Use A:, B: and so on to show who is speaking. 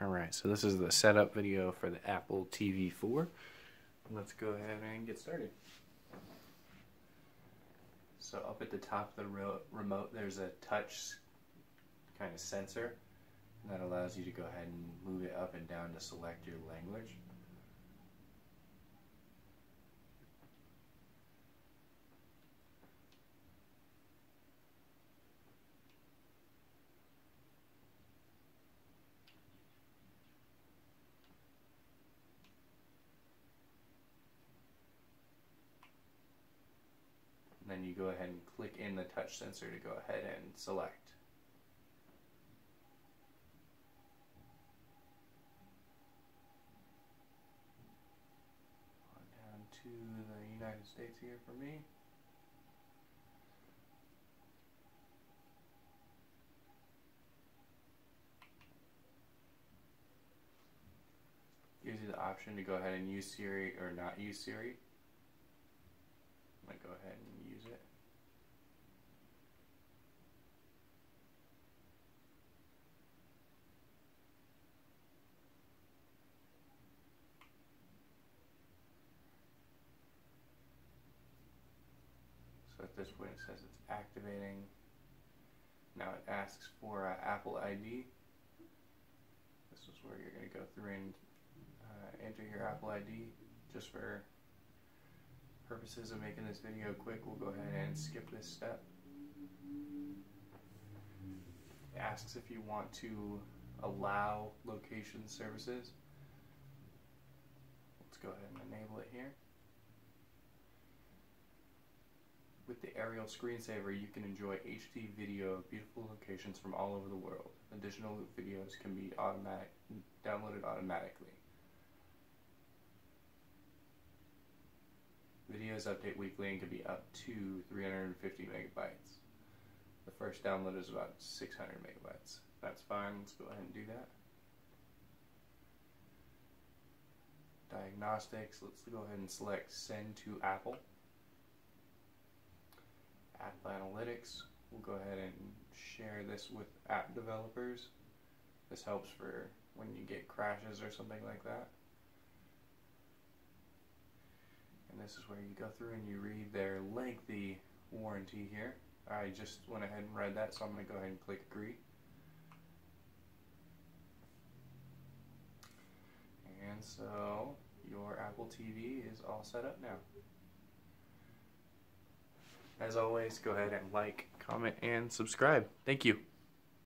A: Alright, so this is the setup video for the Apple TV 4. Let's go ahead and get started. So up at the top of the remote there's a touch kind of sensor that allows you to go ahead and move it up and down to select your language. Go ahead and click in the touch sensor to go ahead and select. On down to the United States here for me. Gives you the option to go ahead and use Siri or not use Siri. I'm going to go ahead and use it. So at this point it says it's activating. Now it asks for uh, Apple ID. This is where you're going to go through and uh, enter your Apple ID just for purposes of making this video quick, we'll go ahead and skip this step. It asks if you want to allow location services. Let's go ahead and enable it here. With the aerial screensaver, you can enjoy HD video of beautiful locations from all over the world. Additional videos can be automatic, downloaded automatically. Videos update weekly and can be up to 350 megabytes. The first download is about 600 megabytes. That's fine, let's go ahead and do that. Diagnostics, let's go ahead and select send to Apple. App Analytics, we'll go ahead and share this with app developers. This helps for when you get crashes or something like that. And this is where you go through and you read their lengthy warranty here. I just went ahead and read that, so I'm going to go ahead and click agree. And so your Apple TV is all set up now. As always, go ahead and like, comment, and subscribe. Thank you.